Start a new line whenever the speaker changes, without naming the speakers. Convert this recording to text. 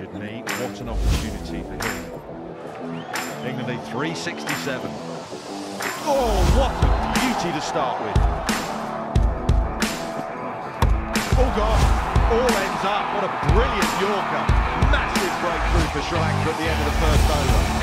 Sydney, what an opportunity for him. England need 367. Oh, what a beauty to start with. Oh God, all ends up. What a brilliant Yorker. Massive breakthrough for Sri Lanka at the end of the first over.